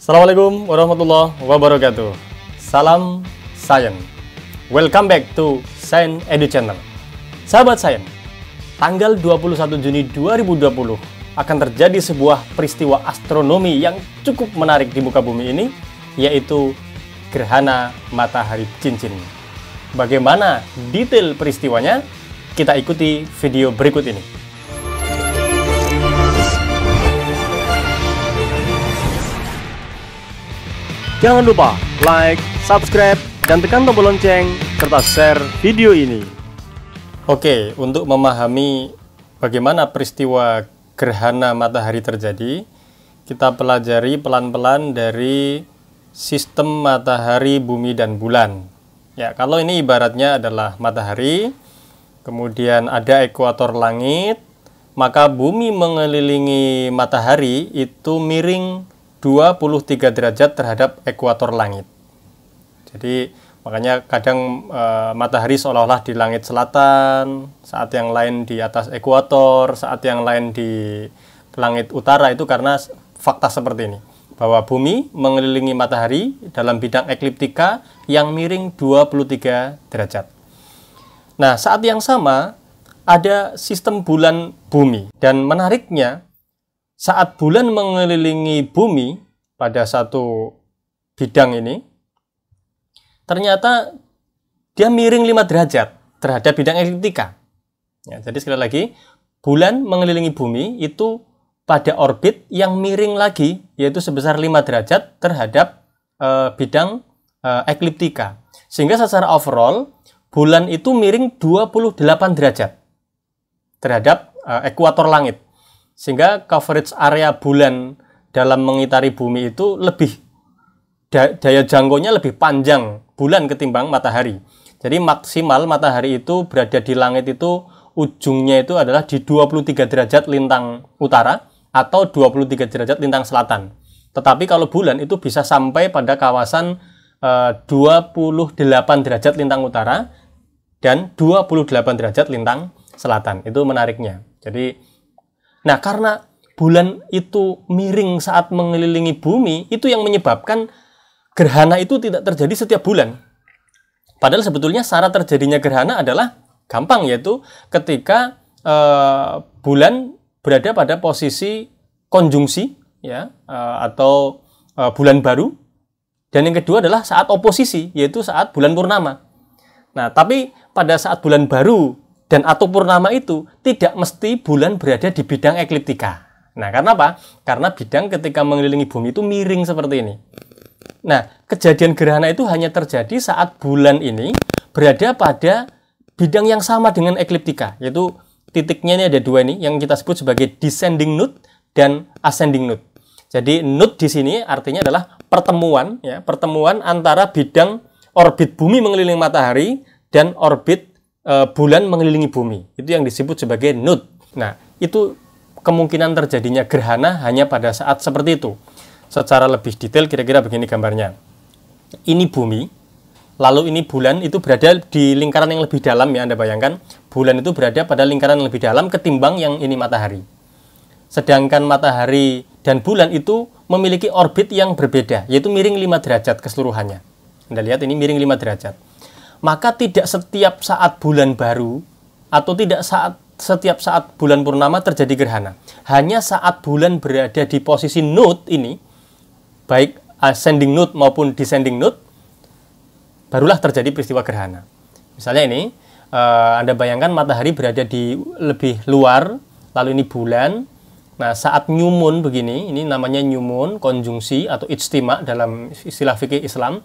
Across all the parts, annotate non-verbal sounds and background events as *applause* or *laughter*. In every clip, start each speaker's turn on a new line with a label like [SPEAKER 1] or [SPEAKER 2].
[SPEAKER 1] Assalamualaikum warahmatullahi wabarakatuh. Salam Sains. Welcome back to Sains Edu Channel. Sahabat Sains, tanggal 21 Juni 2020 akan terjadi sebuah peristiwa astronomi yang cukup menarik di muka bumi ini, yaitu gerhana matahari cincin. Bagaimana detail peristiwanya? Kita ikuti video berikut ini. Jangan lupa like, subscribe, dan tekan tombol lonceng serta share video ini. Oke, untuk memahami bagaimana peristiwa gerhana matahari terjadi, kita pelajari pelan-pelan dari sistem matahari, bumi, dan bulan. Ya, kalau ini ibaratnya adalah matahari, kemudian ada ekuator langit, maka bumi mengelilingi matahari itu miring 23 derajat terhadap ekuator langit. Jadi makanya kadang e, matahari seolah-olah di langit selatan, saat yang lain di atas ekuator, saat yang lain di langit utara itu karena fakta seperti ini bahwa bumi mengelilingi matahari dalam bidang ekliptika yang miring 23 derajat. Nah, saat yang sama ada sistem bulan bumi dan menariknya saat bulan mengelilingi bumi pada satu bidang ini, ternyata dia miring 5 derajat terhadap bidang ekliptika. Ya, jadi sekali lagi, bulan mengelilingi bumi itu pada orbit yang miring lagi, yaitu sebesar 5 derajat terhadap e, bidang e, ekliptika. Sehingga secara overall, bulan itu miring 28 derajat terhadap e, ekuator langit sehingga coverage area bulan dalam mengitari bumi itu lebih daya jangkaunya lebih panjang bulan ketimbang matahari. Jadi maksimal matahari itu berada di langit itu ujungnya itu adalah di 23 derajat lintang utara atau 23 derajat lintang selatan. Tetapi kalau bulan itu bisa sampai pada kawasan eh, 28 derajat lintang utara dan 28 derajat lintang selatan. Itu menariknya. Jadi Nah, karena bulan itu miring saat mengelilingi bumi, itu yang menyebabkan gerhana itu tidak terjadi setiap bulan. Padahal sebetulnya syarat terjadinya gerhana adalah gampang yaitu ketika uh, bulan berada pada posisi konjungsi ya uh, atau uh, bulan baru dan yang kedua adalah saat oposisi yaitu saat bulan purnama. Nah, tapi pada saat bulan baru dan atau purnama itu tidak mesti bulan berada di bidang ekliptika. Nah, karena apa? Karena bidang ketika mengelilingi bumi itu miring seperti ini. Nah, kejadian gerhana itu hanya terjadi saat bulan ini berada pada bidang yang sama dengan ekliptika, yaitu titiknya ini ada dua ini yang kita sebut sebagai descending node dan ascending node. Jadi node di sini artinya adalah pertemuan ya, pertemuan antara bidang orbit bumi mengelilingi matahari dan orbit e, bulan mengelilingi bumi. Itu yang disebut sebagai nut. Nah, itu kemungkinan terjadinya gerhana hanya pada saat seperti itu. Secara lebih detail kira-kira begini gambarnya. Ini bumi, lalu ini bulan itu berada di lingkaran yang lebih dalam ya Anda bayangkan. Bulan itu berada pada lingkaran yang lebih dalam ketimbang yang ini matahari. Sedangkan matahari dan bulan itu memiliki orbit yang berbeda, yaitu miring 5 derajat keseluruhannya. Anda lihat ini miring 5 derajat maka tidak setiap saat bulan baru atau tidak saat setiap saat bulan purnama terjadi gerhana. Hanya saat bulan berada di posisi node ini, baik ascending node maupun descending node, barulah terjadi peristiwa gerhana. Misalnya ini, uh, Anda bayangkan matahari berada di lebih luar, lalu ini bulan. Nah, saat moon begini, ini namanya moon, konjungsi atau ijtima dalam istilah fikih Islam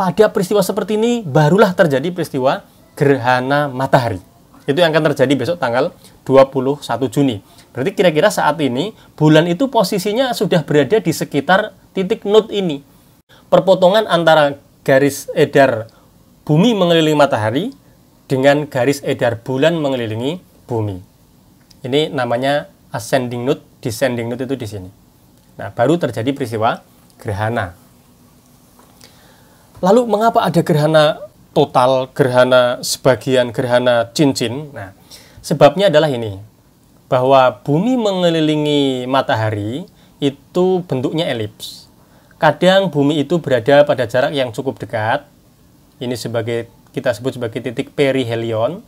[SPEAKER 1] pada peristiwa seperti ini barulah terjadi peristiwa gerhana matahari. Itu yang akan terjadi besok tanggal 21 Juni. Berarti kira-kira saat ini bulan itu posisinya sudah berada di sekitar titik node ini. Perpotongan antara garis edar bumi mengelilingi matahari dengan garis edar bulan mengelilingi bumi. Ini namanya ascending node, descending node itu di sini. Nah, baru terjadi peristiwa gerhana. Lalu mengapa ada gerhana total, gerhana sebagian, gerhana cincin? Nah, sebabnya adalah ini. Bahwa bumi mengelilingi matahari itu bentuknya elips. Kadang bumi itu berada pada jarak yang cukup dekat. Ini sebagai kita sebut sebagai titik perihelion.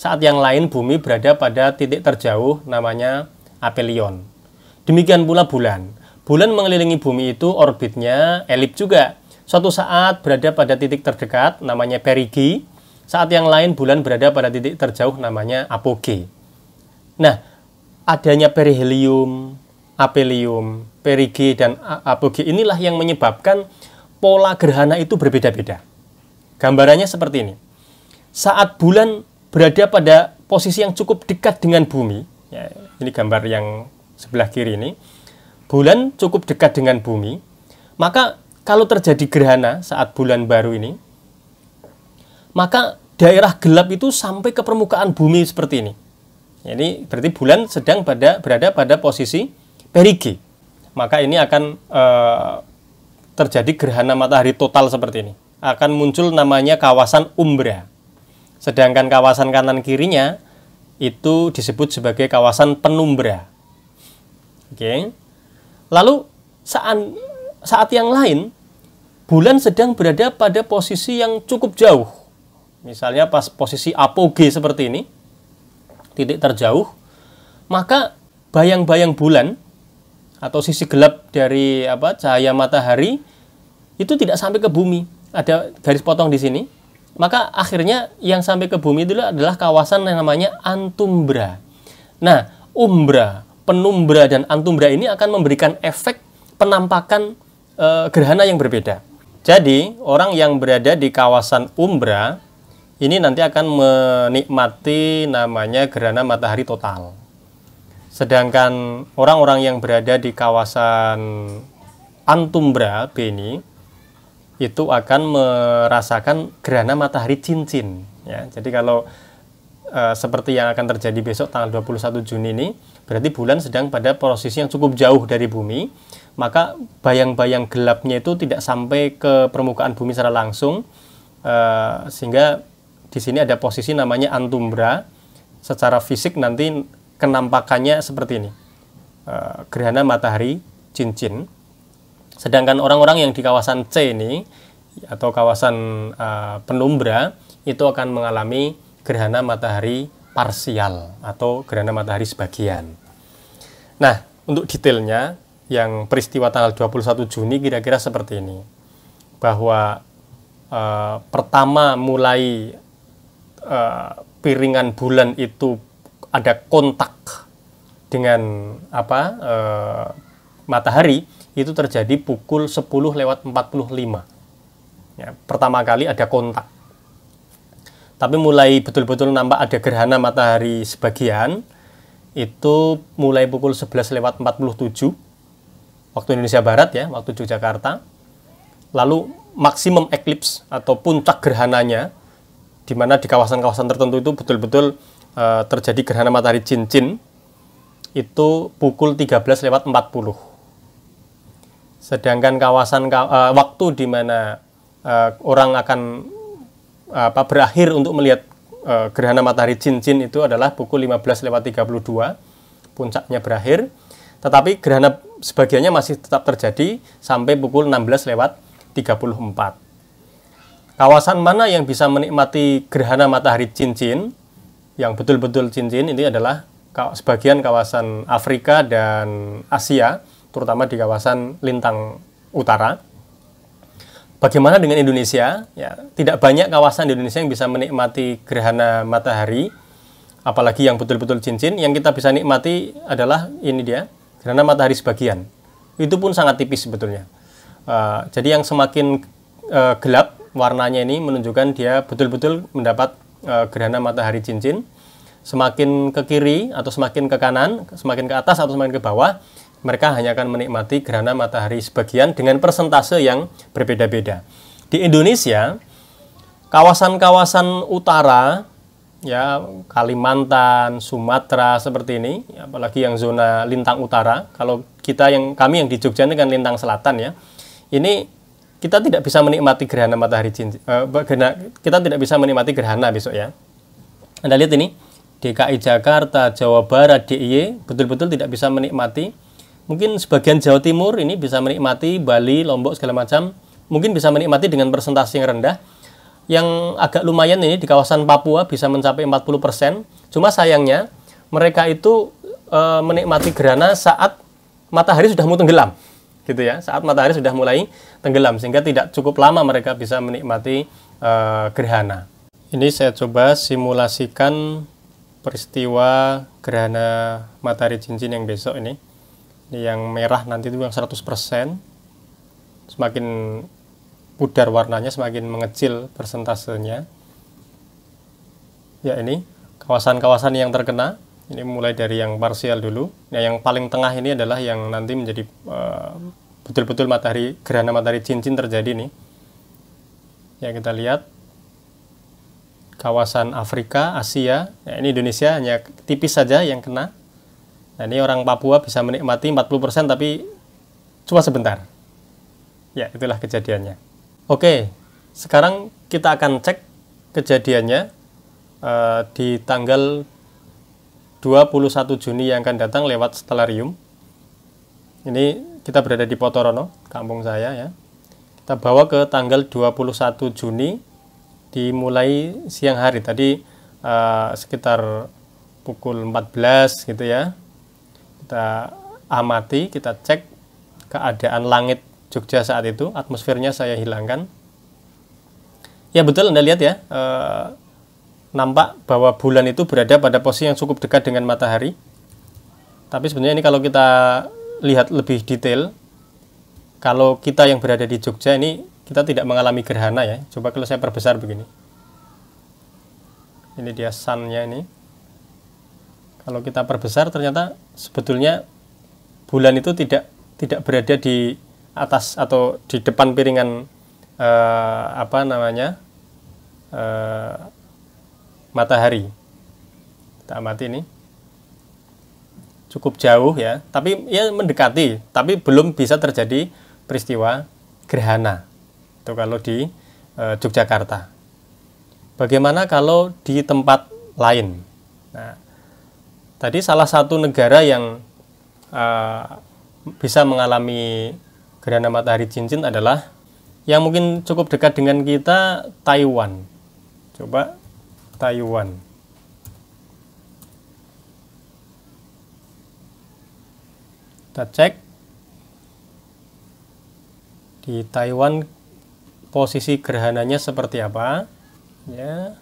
[SPEAKER 1] Saat yang lain bumi berada pada titik terjauh namanya apelion. Demikian pula bulan. Bulan mengelilingi bumi itu orbitnya elip juga. Suatu saat berada pada titik terdekat namanya perigi. Saat yang lain bulan berada pada titik terjauh namanya apoge. Nah, adanya perihelium, apelium, perigi, dan apogee inilah yang menyebabkan pola gerhana itu berbeda-beda. Gambarannya seperti ini. Saat bulan berada pada posisi yang cukup dekat dengan bumi, ya, ini gambar yang sebelah kiri ini, bulan cukup dekat dengan bumi, maka kalau terjadi gerhana saat bulan baru ini, maka daerah gelap itu sampai ke permukaan bumi seperti ini. Ini berarti bulan sedang pada berada pada posisi perigi. Maka ini akan e, terjadi gerhana matahari total seperti ini. Akan muncul namanya kawasan umbra. Sedangkan kawasan kanan kirinya itu disebut sebagai kawasan penumbra. Oke. Lalu saat saat yang lain bulan sedang berada pada posisi yang cukup jauh. Misalnya pas posisi apoge seperti ini, titik terjauh, maka bayang-bayang bulan atau sisi gelap dari apa cahaya matahari itu tidak sampai ke bumi. Ada garis potong di sini. Maka akhirnya yang sampai ke bumi itu adalah kawasan yang namanya antumbra. Nah, umbra, penumbra dan antumbra ini akan memberikan efek penampakan e, gerhana yang berbeda. Jadi, orang yang berada di kawasan umbra ini nanti akan menikmati namanya gerhana matahari total. Sedangkan orang-orang yang berada di kawasan Antumbra Beni itu akan merasakan gerhana matahari cincin ya. Jadi kalau e, seperti yang akan terjadi besok tanggal 21 Juni ini berarti bulan sedang pada posisi yang cukup jauh dari bumi maka bayang-bayang gelapnya itu tidak sampai ke permukaan bumi secara langsung e, sehingga di sini ada posisi namanya antumbra. Secara fisik nanti kenampakannya seperti ini. Uh, gerhana matahari cincin. Sedangkan orang-orang yang di kawasan C ini atau kawasan uh, penumbra itu akan mengalami gerhana matahari parsial atau gerhana matahari sebagian. Nah, untuk detailnya yang peristiwa tanggal 21 Juni kira-kira seperti ini. Bahwa uh, pertama mulai uh, piringan bulan itu ada kontak dengan apa uh, matahari itu terjadi pukul 10 lewat 45 ya, pertama kali ada kontak. Tapi mulai betul-betul nampak ada gerhana matahari sebagian itu mulai pukul 11 lewat 47 waktu Indonesia Barat ya waktu Yogyakarta lalu maksimum eclipse atau puncak gerhananya di mana di kawasan-kawasan tertentu itu betul-betul uh, terjadi gerhana matahari cincin itu pukul 13 lewat 40. Sedangkan kawasan uh, waktu di mana uh, orang akan apa berakhir untuk melihat uh, gerhana matahari cincin itu adalah pukul 15 lewat 32 puncaknya berakhir tetapi gerhana sebagiannya masih tetap terjadi sampai pukul 16 lewat 34 Kawasan mana yang bisa menikmati gerhana matahari cincin yang betul-betul cincin ini adalah sebagian kawasan Afrika dan Asia, terutama di kawasan lintang utara. Bagaimana dengan Indonesia? Ya, tidak banyak kawasan di Indonesia yang bisa menikmati gerhana matahari, apalagi yang betul-betul cincin. Yang kita bisa nikmati adalah ini dia, gerhana matahari sebagian. Itu pun sangat tipis sebetulnya. Uh, jadi yang semakin uh, gelap warnanya ini menunjukkan dia betul-betul mendapat e, gerhana matahari cincin. Semakin ke kiri atau semakin ke kanan, semakin ke atas atau semakin ke bawah, mereka hanya akan menikmati gerhana matahari sebagian dengan persentase yang berbeda-beda. Di Indonesia, kawasan-kawasan utara ya Kalimantan, Sumatera seperti ini, apalagi yang zona lintang utara. Kalau kita yang kami yang di Jogja ini kan lintang selatan ya. Ini kita tidak bisa menikmati gerhana matahari cincin. Uh, gerhana, kita tidak bisa menikmati gerhana besok ya. Anda lihat ini, DKI Jakarta, Jawa Barat, DIY betul-betul tidak bisa menikmati mungkin sebagian Jawa Timur ini bisa menikmati Bali, Lombok segala macam, mungkin bisa menikmati dengan persentase yang rendah. Yang agak lumayan ini di kawasan Papua bisa mencapai 40%. Cuma sayangnya mereka itu e, menikmati gerhana saat matahari sudah mau tenggelam. Gitu ya. Saat matahari sudah mulai tenggelam sehingga tidak cukup lama mereka bisa menikmati e, gerhana. Ini saya coba simulasikan peristiwa gerhana matahari cincin yang besok ini. Ini yang merah nanti itu yang 100%. Semakin pudar warnanya, semakin mengecil persentasenya. Ya ini kawasan-kawasan yang terkena. Ini mulai dari yang parsial dulu. Nah, yang paling tengah ini adalah yang nanti menjadi eh, betul-betul uh, matahari gerhana matahari cincin terjadi nih. Ya kita lihat kawasan Afrika, Asia. Ya, ini Indonesia hanya tipis saja yang kena. Nah, ini orang Papua bisa menikmati 40% tapi cuma sebentar. Ya, itulah kejadiannya. Oke, sekarang kita akan cek kejadiannya uh, di tanggal 21 Juni yang akan datang lewat Stellarium. Ini kita berada di Potorono, kampung saya ya. Kita bawa ke tanggal 21 Juni dimulai siang hari tadi uh, sekitar pukul 14 gitu ya kita amati kita cek keadaan langit Jogja saat itu atmosfernya saya hilangkan ya betul anda lihat ya uh, nampak bahwa bulan itu berada pada posisi yang cukup dekat dengan matahari tapi sebenarnya ini kalau kita lihat lebih detail kalau kita yang berada di Jogja ini kita tidak mengalami gerhana ya. Coba kalau saya perbesar begini. Ini dia sunnya ini. Kalau kita perbesar ternyata sebetulnya bulan itu tidak tidak berada di atas atau di depan piringan eh, apa namanya eh, matahari. Kita amati ini cukup jauh ya, tapi ya mendekati, tapi belum bisa terjadi peristiwa gerhana itu kalau di e, Yogyakarta. Bagaimana kalau di tempat lain? Nah, tadi salah satu negara yang e, bisa mengalami gerhana matahari cincin adalah yang mungkin cukup dekat dengan kita Taiwan. Coba Taiwan. Kita cek. Di Taiwan posisi gerhananya seperti apa? Ya.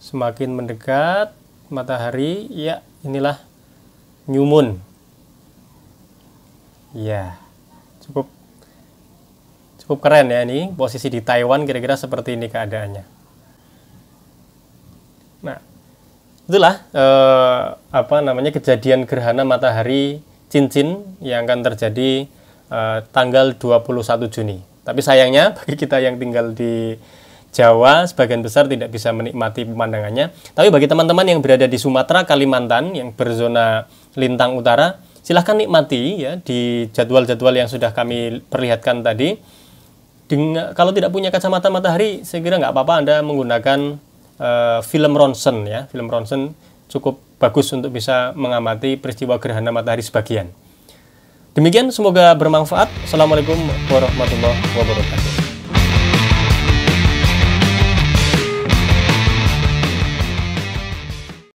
[SPEAKER 1] Semakin mendekat matahari ya inilah new moon. Ya cukup cukup keren ya ini posisi di Taiwan kira-kira seperti ini keadaannya nah itulah eh, apa namanya kejadian gerhana matahari cincin yang akan terjadi eh, tanggal 21 Juni tapi sayangnya *laughs* bagi kita yang tinggal di Jawa sebagian besar tidak bisa menikmati pemandangannya. Tapi bagi teman-teman yang berada di Sumatera, Kalimantan yang berzona lintang utara, silahkan nikmati ya di jadwal-jadwal yang sudah kami perlihatkan tadi. Dengan, kalau tidak punya kacamata matahari, saya kira nggak apa-apa Anda menggunakan uh, film ronsen ya. Film ronsen cukup bagus untuk bisa mengamati peristiwa gerhana matahari sebagian. Demikian semoga bermanfaat. Assalamualaikum warahmatullahi wabarakatuh.